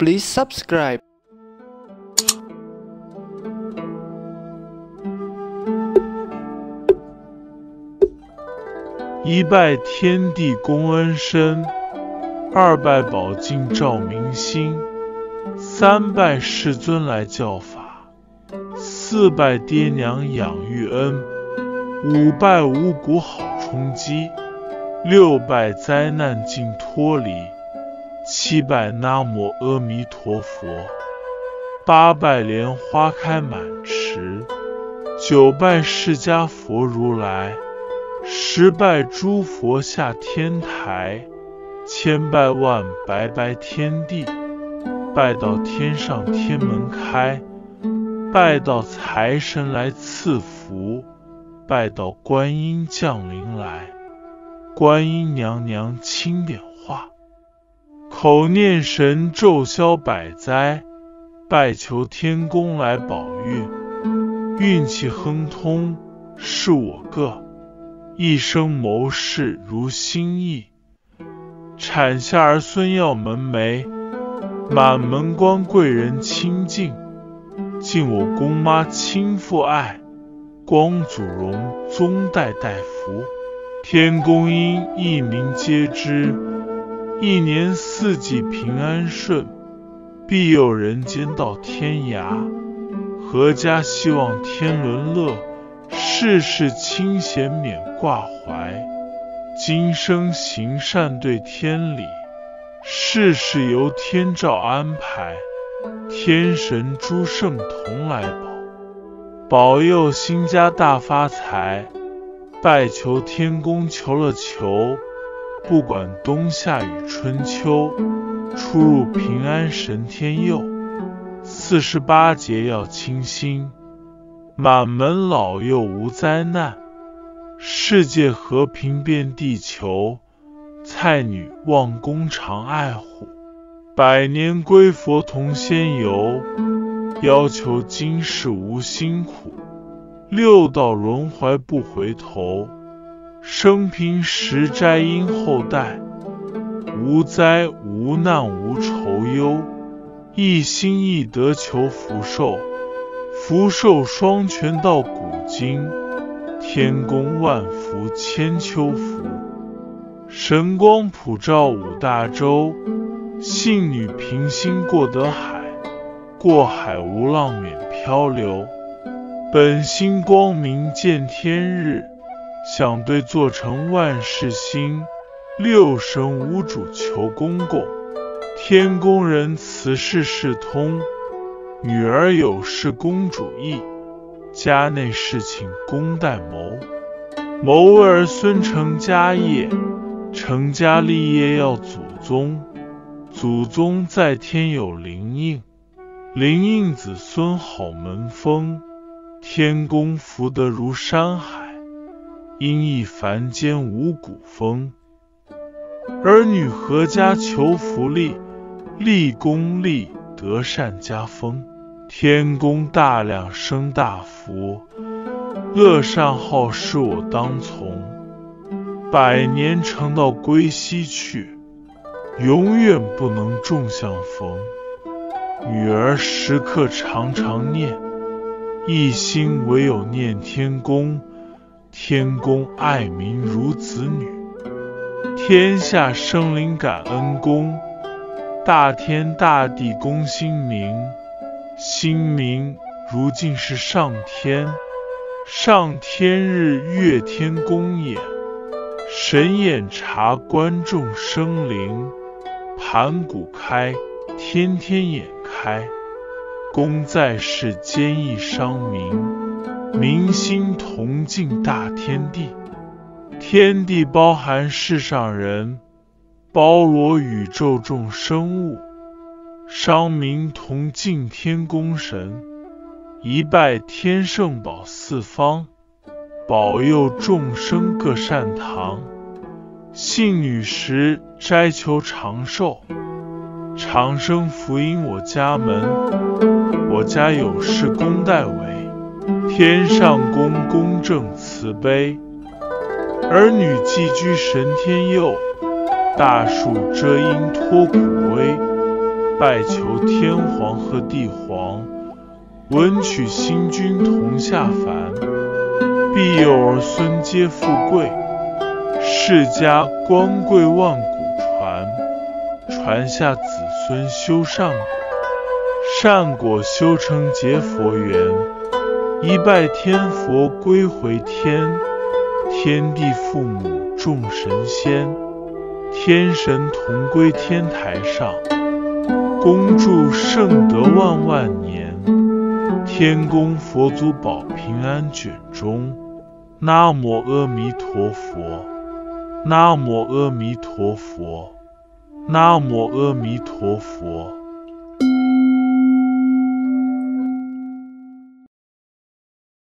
Please subscribe. 一拜天地公恩深，二拜宝镜照明心，三拜世尊来教法，四拜爹娘养育恩，五拜五谷好充饥，六拜灾难尽脱离，七拜南无阿弥陀佛，八拜莲花开满池，九拜释迦佛如来。十拜诸佛下天台，千拜万拜拜天地，拜到天上天门开，拜到财神来赐福，拜到观音降临来，观音娘娘轻点化，口念神咒消百灾，拜求天公来保运，运气亨通是我个。一生谋事如心意，产下儿孙要门楣，满门光贵人亲近，敬我公妈亲父爱，光祖荣宗代代福，天公因一名皆知，一年四季平安顺，必有人间到天涯，阖家希望天伦乐。世事清闲免挂怀，今生行善对天理，事事由天照安排，天神诸圣同来保，保佑新家大发财，拜求天公求了求，不管冬夏与春秋，出入平安神天佑，四十八节要清心。满门老幼无灾难，世界和平遍地球。菜女望公常爱护，百年归佛同仙游。要求今世无辛苦，六道轮回不回头。生平十斋因后代，无灾无难无愁忧。一心一德求福寿。福寿双全到古今，天宫万福千秋福，神光普照五大洲，信女平心过得海，过海无浪免漂流，本心光明见天日，想对做成万事兴，六神无主求公公，天宫人慈事事通。女儿有事公主意，家内事情公代谋。谋儿孙成家业，成家立业要祖宗。祖宗在天有灵应，灵应子孙好门风。天公福德如山海，因益凡间无古风。儿女阖家求福利，立功立德善家风。天公大量生大福，乐善好施我当从，百年成道归西去，永远不能众相逢。女儿时刻常常念，一心唯有念天公，天公爱民如子女，天下生灵感恩公，大天大地公心明。心明如镜是上天，上天日月天公眼，神眼察观众生灵，盘古开，天天眼开，公在世间亦伤民，民心同敬大天地，天地包含世上人，包罗宇宙众生物。商民同敬天公神，一拜天圣保四方，保佑众生各善堂。信女时斋求长寿，长生福音我家门。我家有事公代为，天上公公正慈悲，儿女寄居神天佑，大树遮阴托苦威。拜求天皇和地皇，闻取新君同下凡，必佑儿孙皆富贵，世家光贵万古传，传下子孙修善果，善果修成结佛缘，一拜天佛归回天，天地父母众神仙，天神同归天台上。恭祝圣德万万年，天宫佛祖保平安卷中。南无阿弥陀佛，南无阿弥陀佛，南无阿弥陀佛。